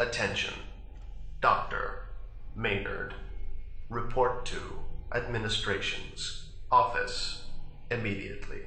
Attention. Dr. Maynard. Report to Administration's office immediately.